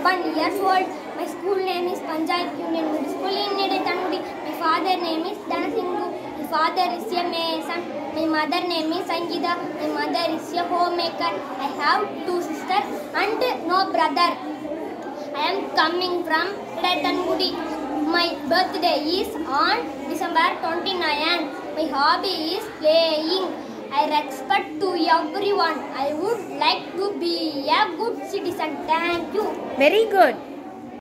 11 years old. My school name is Panchayat Union Middle School in Nedetangudi. My father name is Dhanasinghu. My father is a mason. My mother name is Sangeeta. My mother is a homemaker. I have two sisters and no brother. I am coming from Redangudi. My birthday is on December 29. My hobby is playing. I respect to everyone. I would like good citizen. Thank you. Very good.